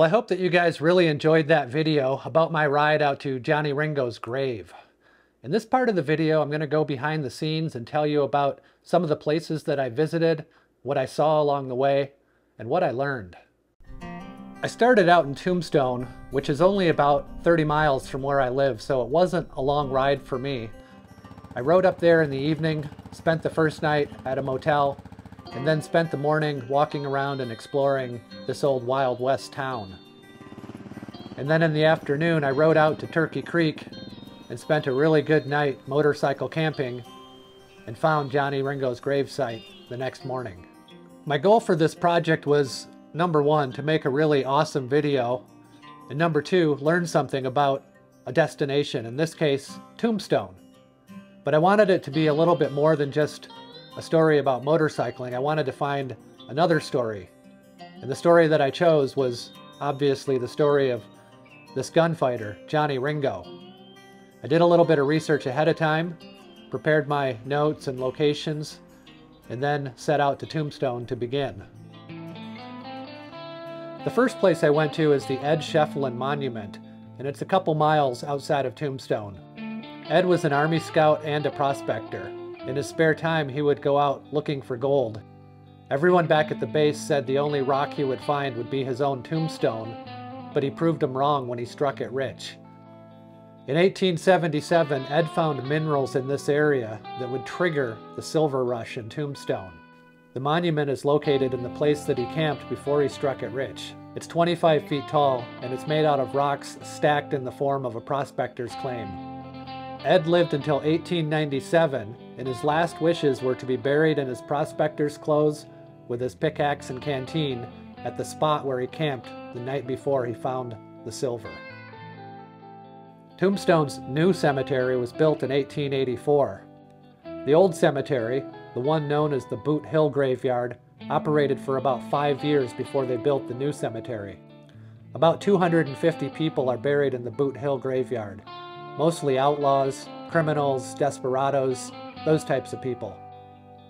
Well, I hope that you guys really enjoyed that video about my ride out to Johnny Ringo's grave. In this part of the video, I'm going to go behind the scenes and tell you about some of the places that I visited, what I saw along the way, and what I learned. I started out in Tombstone, which is only about 30 miles from where I live, so it wasn't a long ride for me. I rode up there in the evening, spent the first night at a motel, and then spent the morning walking around and exploring this old Wild West town. And then in the afternoon, I rode out to Turkey Creek and spent a really good night motorcycle camping and found Johnny Ringo's gravesite the next morning. My goal for this project was number one, to make a really awesome video, and number two, learn something about a destination, in this case, Tombstone. But I wanted it to be a little bit more than just a story about motorcycling. I wanted to find another story. And the story that I chose was obviously the story of this gunfighter, Johnny Ringo. I did a little bit of research ahead of time, prepared my notes and locations, and then set out to Tombstone to begin. The first place I went to is the Ed Schieffelin Monument, and it's a couple miles outside of Tombstone. Ed was an Army scout and a prospector. In his spare time, he would go out looking for gold. Everyone back at the base said the only rock he would find would be his own tombstone, but he proved them wrong when he struck it rich. In 1877, Ed found minerals in this area that would trigger the silver rush in Tombstone. The monument is located in the place that he camped before he struck it rich. It's 25 feet tall, and it's made out of rocks stacked in the form of a prospector's claim. Ed lived until 1897, and his last wishes were to be buried in his prospector's clothes with his pickaxe and canteen at the spot where he camped the night before he found the silver. Tombstone's new cemetery was built in 1884. The old cemetery, the one known as the Boot Hill Graveyard, operated for about five years before they built the new cemetery. About 250 people are buried in the Boot Hill Graveyard, mostly outlaws, criminals, desperados, those types of people.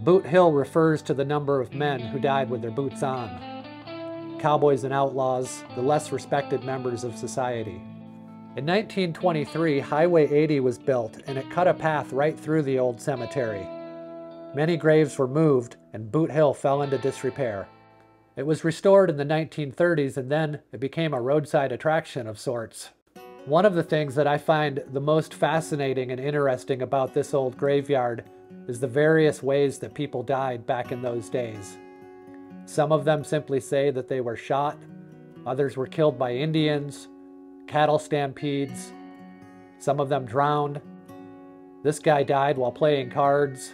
Boot Hill refers to the number of men who died with their boots on. Cowboys and outlaws, the less respected members of society. In 1923, Highway 80 was built and it cut a path right through the old cemetery. Many graves were moved and Boot Hill fell into disrepair. It was restored in the 1930s and then it became a roadside attraction of sorts. One of the things that I find the most fascinating and interesting about this old graveyard is the various ways that people died back in those days. Some of them simply say that they were shot, others were killed by Indians, cattle stampedes, some of them drowned. This guy died while playing cards.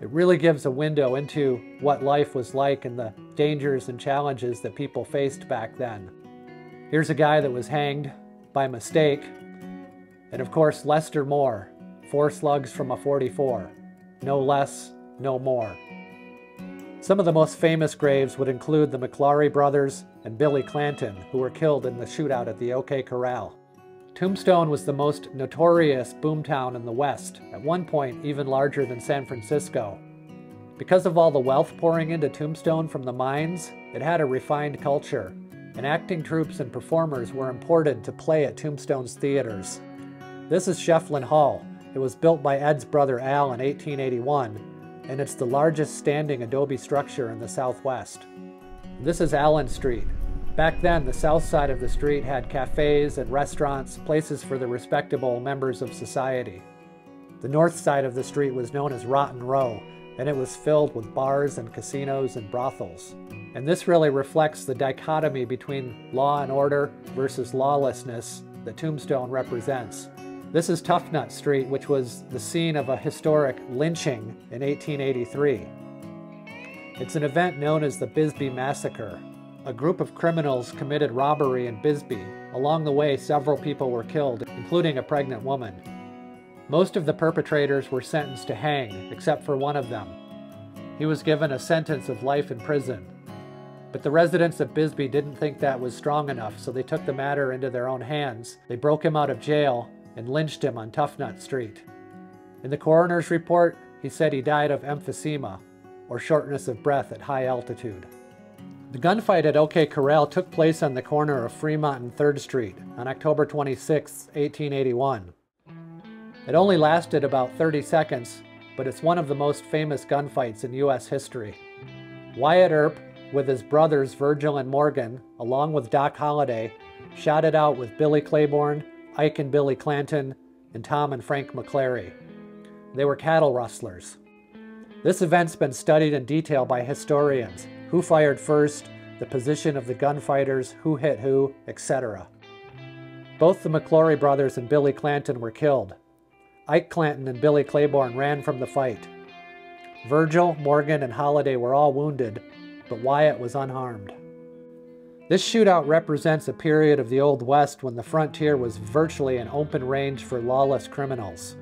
It really gives a window into what life was like and the dangers and challenges that people faced back then. Here's a guy that was hanged by mistake. And of course, Lester Moore, four slugs from a 44. No less, no more. Some of the most famous graves would include the McLaury brothers and Billy Clanton, who were killed in the shootout at the OK Corral. Tombstone was the most notorious boomtown in the West, at one point even larger than San Francisco. Because of all the wealth pouring into Tombstone from the mines, it had a refined culture, and acting troupes and performers were imported to play at Tombstone's theaters. This is Schieffelin Hall. It was built by Ed's brother Al in 1881, and it's the largest standing adobe structure in the Southwest. This is Allen Street. Back then, the south side of the street had cafes and restaurants, places for the respectable members of society. The north side of the street was known as Rotten Row, and it was filled with bars and casinos and brothels. And this really reflects the dichotomy between law and order versus lawlessness that Tombstone represents. This is Toughnut Street, which was the scene of a historic lynching in 1883. It's an event known as the Bisbee Massacre. A group of criminals committed robbery in Bisbee. Along the way, several people were killed, including a pregnant woman. Most of the perpetrators were sentenced to hang, except for one of them. He was given a sentence of life in prison. But the residents of Bisbee didn't think that was strong enough, so they took the matter into their own hands. They broke him out of jail and lynched him on Toughnut Street. In the coroner's report, he said he died of emphysema, or shortness of breath at high altitude. The gunfight at OK Corral took place on the corner of Fremont and 3rd Street on October 26, 1881. It only lasted about 30 seconds, but it's one of the most famous gunfights in U.S. history. Wyatt Earp, with his brothers Virgil and Morgan, along with Doc Holliday, shot it out with Billy Claiborne, Ike and Billy Clanton, and Tom and Frank McLaury. They were cattle rustlers. This event's been studied in detail by historians who fired first, the position of the gunfighters, who hit who, etc. Both the McLaury brothers and Billy Clanton were killed. Ike Clanton and Billy Claiborne ran from the fight. Virgil, Morgan, and Holliday were all wounded, but Wyatt was unharmed. This shootout represents a period of the Old West when the frontier was virtually an open range for lawless criminals.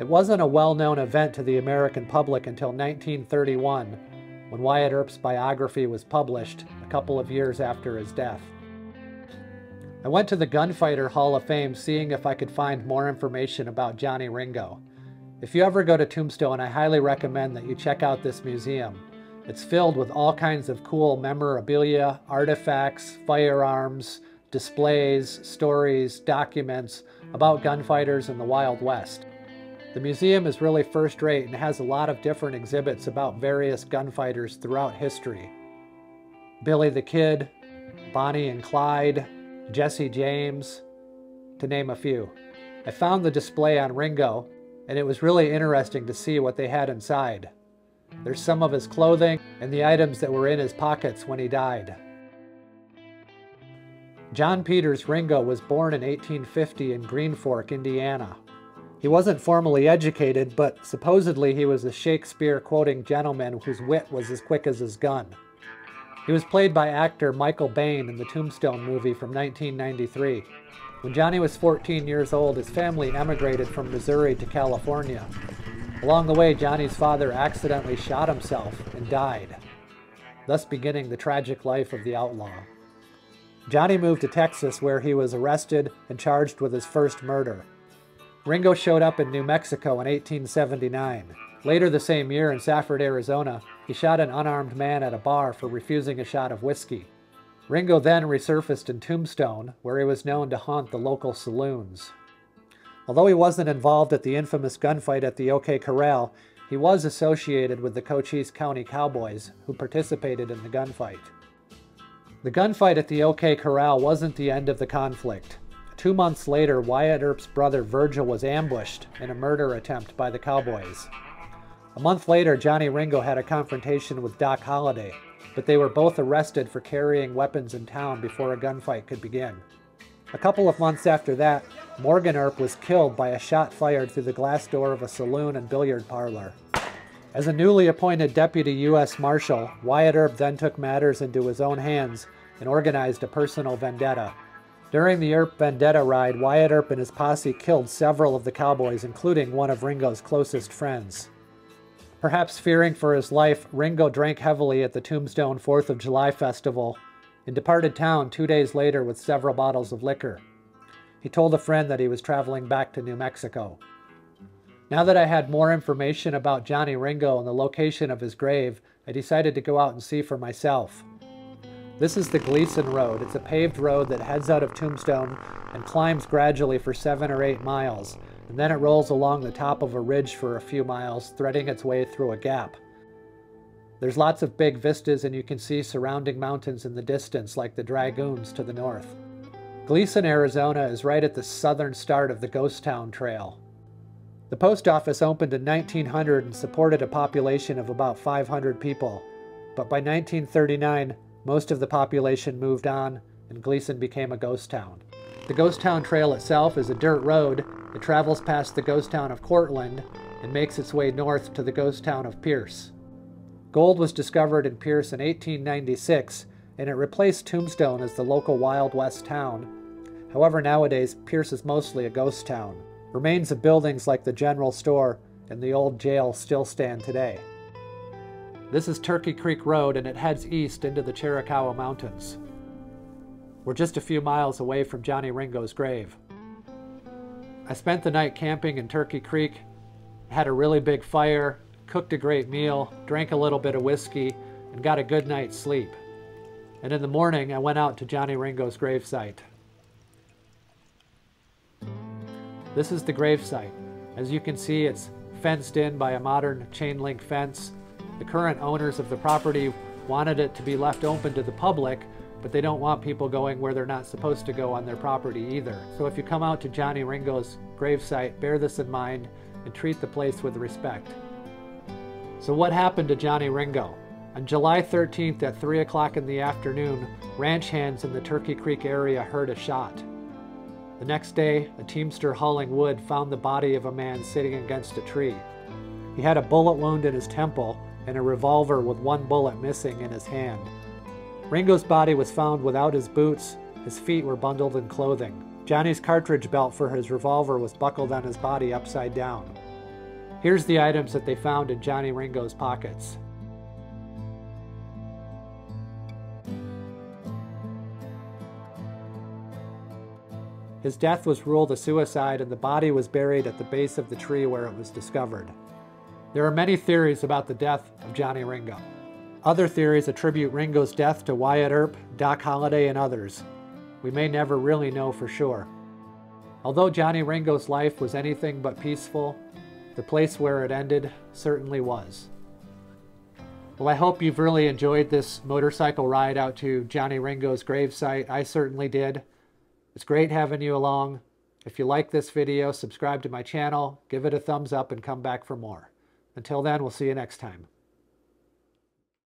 It wasn't a well-known event to the American public until 1931, when Wyatt Earp's biography was published a couple of years after his death. I went to the Gunfighter Hall of Fame seeing if I could find more information about Johnny Ringo. If you ever go to Tombstone, I highly recommend that you check out this museum. It's filled with all kinds of cool memorabilia, artifacts, firearms, displays, stories, documents about gunfighters in the Wild West. The museum is really first rate and has a lot of different exhibits about various gunfighters throughout history. Billy the Kid, Bonnie and Clyde, Jesse James, to name a few. I found the display on Ringo, and it was really interesting to see what they had inside. There's some of his clothing and the items that were in his pockets when he died. John Peters Ringo was born in 1850 in Green Fork, Indiana. He wasn't formally educated, but supposedly he was a Shakespeare quoting gentleman whose wit was as quick as his gun. He was played by actor Michael Bain in the Tombstone movie from 1993. When Johnny was 14 years old, his family emigrated from Missouri to California. Along the way, Johnny's father accidentally shot himself and died, thus beginning the tragic life of the outlaw. Johnny moved to Texas where he was arrested and charged with his first murder. Ringo showed up in New Mexico in 1879. Later the same year in Safford, Arizona, he shot an unarmed man at a bar for refusing a shot of whiskey. Ringo then resurfaced in Tombstone, where he was known to haunt the local saloons. Although he wasn't involved at the infamous gunfight at the OK Corral, he was associated with the Cochise County Cowboys, who participated in the gunfight. The gunfight at the OK Corral wasn't the end of the conflict. Two months later, Wyatt Earp's brother Virgil was ambushed in a murder attempt by the Cowboys. A month later, Johnny Ringo had a confrontation with Doc Holliday, but they were both arrested for carrying weapons in town before a gunfight could begin. A couple of months after that, Morgan Earp was killed by a shot fired through the glass door of a saloon and billiard parlor. As a newly appointed deputy U.S. Marshal, Wyatt Earp then took matters into his own hands and organized a personal vendetta. During the Earp Vendetta ride, Wyatt Earp and his posse killed several of the cowboys, including one of Ringo's closest friends. Perhaps fearing for his life, Ringo drank heavily at the Tombstone 4th of July festival and departed town two days later with several bottles of liquor. He told a friend that he was traveling back to New Mexico. Now that I had more information about Johnny Ringo and the location of his grave, I decided to go out and see for myself. This is the Gleason Road. It's a paved road that heads out of Tombstone and climbs gradually for seven or eight miles, and then it rolls along the top of a ridge for a few miles, threading its way through a gap. There's lots of big vistas and you can see surrounding mountains in the distance like the Dragoons to the north. Gleason, Arizona is right at the southern start of the Ghost Town Trail. The post office opened in 1900 and supported a population of about 500 people, but by 1939 most of the population moved on, and Gleason became a ghost town. The Ghost Town Trail itself is a dirt road. It travels past the ghost town of Courtland and makes its way north to the ghost town of Pearce. Gold was discovered in Pearce in 1896, and it replaced Tombstone as the local Wild West town. However, nowadays, Pearce is mostly a ghost town. Remains of buildings like the general store and the old jail still stand today. This is Turkey Creek Road and it heads east into the Chiricahua Mountains. We're just a few miles away from Johnny Ringo's grave. I spent the night camping in Turkey Creek, had a really big fire, cooked a great meal, drank a little bit of whiskey, and got a good night's sleep. And in the morning, I went out to Johnny Ringo's gravesite. This is the gravesite. As you can see, it's fenced in by a modern chain link fence. The current owners of the property wanted it to be left open to the public, but they don't want people going where they're not supposed to go on their property either. So if you come out to Johnny Ringo's gravesite, bear this in mind and treat the place with respect. So what happened to Johnny Ringo? On July 13th at 3 o'clock in the afternoon, ranch hands in the Turkey Creek area heard a shot. The next day, a teamster hauling wood found the body of a man sitting against a tree. He had a bullet wound in his temple and a revolver with one bullet missing in his hand. Ringo's body was found without his boots, his feet were bundled in clothing. Johnny's cartridge belt for his revolver was buckled on his body upside down. Here's the items that they found in Johnny Ringo's pockets. His death was ruled a suicide and the body was buried at the base of the tree where it was discovered. There are many theories about the death of Johnny Ringo. Other theories attribute Ringo's death to Wyatt Earp, Doc Holliday, and others. We may never really know for sure. Although Johnny Ringo's life was anything but peaceful, the place where it ended certainly was. Well, I hope you've really enjoyed this motorcycle ride out to Johnny Ringo's gravesite. I certainly did. It's great having you along. If you like this video, subscribe to my channel, give it a thumbs up, and come back for more. Until then, we'll see you next time.